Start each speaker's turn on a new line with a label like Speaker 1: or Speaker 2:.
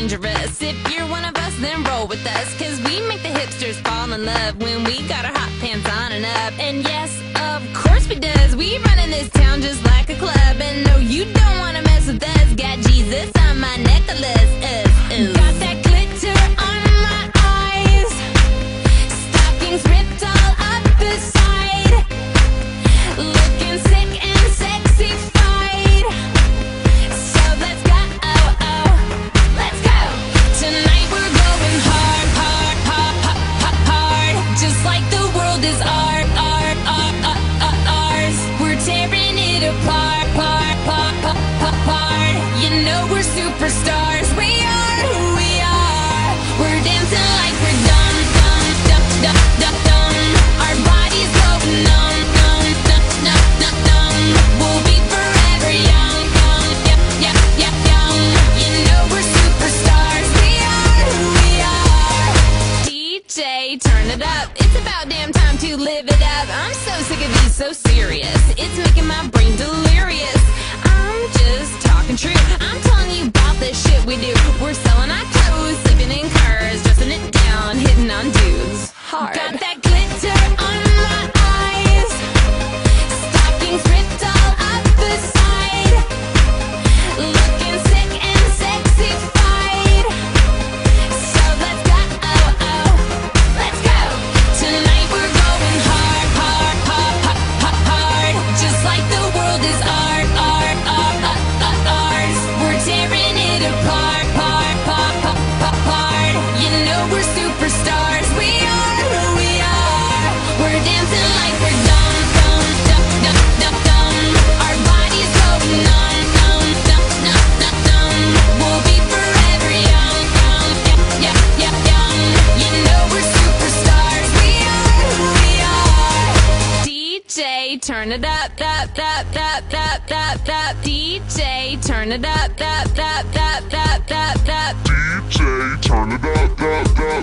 Speaker 1: dangerous. If you're one of us, then roll with us. Cause we make the hipsters fall in love when we got our hot pants on and up. And yes, of course we does. We run in this town just like a club. And no, you don't wanna mess with us. Got Jesus on my necklace. It's about damn time to live it up. I'm so sick of being so serious. It's making my brain. turn it up, up, up, up, up, up, up. DJ, turn it up, up, up, up, up, up, up.
Speaker 2: DJ, turn it up,
Speaker 1: up, up.